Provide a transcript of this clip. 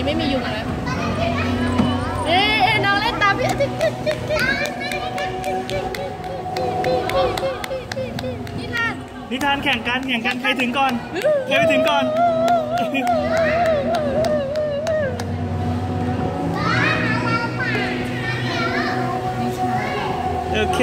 นี้ไม่มียุงแล้วเอ๊ะเอ๊ะน้องเล่นตามพี่นิทานนิทานแข่งกันแข่งกันใครถึงก่อนใครไปถึงก่อนโอเค